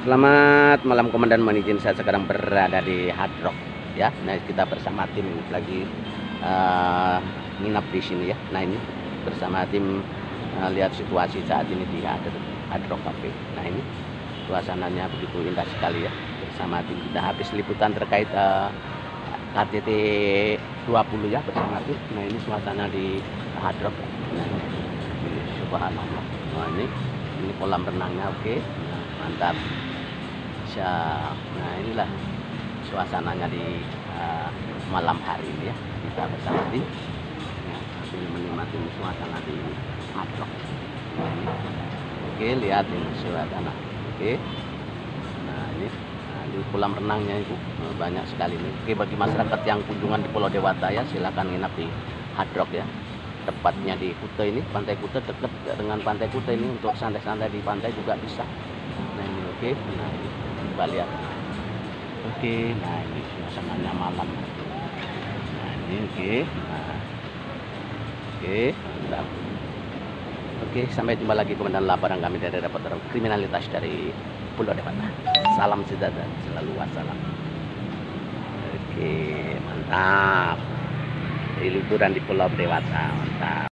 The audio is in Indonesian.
Selamat malam Komandan mohon izin saya sekarang berada di Hard Rock ya. Nah kita bersama tim lagi uh, nginap di sini ya. Nah ini bersama tim uh, lihat situasi saat ini di Hard, Rock Cafe. Nah ini suasananya begitu indah sekali ya. Bersama tim kita habis liputan terkait uh, KTT 20 ya bersama tim. Nah ini suasana di Hard Rock. Nah ini. Nah ini ini kolam renangnya oke. Nah, mantap bisa nah inilah suasananya di uh, malam hari ini ya kita bersama tim nah, sambil menikmati suasana di Madrok oke lihat ini suasana. Oke. Nah ini nah, di kolam renangnya itu eh, banyak sekali ini. Oke bagi masyarakat yang kunjungan di Pulau Dewata ya silakan nginap di Hadrok ya. Tepatnya di Kuta ini pantai Kuta dekat dengan pantai Kuta ini. Untuk santai-santai di pantai juga bisa. Nah ini oke. Nah ini coba lihat oke nah ini suasananya malam. Nah ini oke. Nah oke mantap. Oke sampai jumpa lagi komandan laporan kami dari reporter kriminalitas dari Pulau Dewata. Salam sejahtera selalu wassalam. Oke mantap. Dari liburan di Pulau Dewata mantap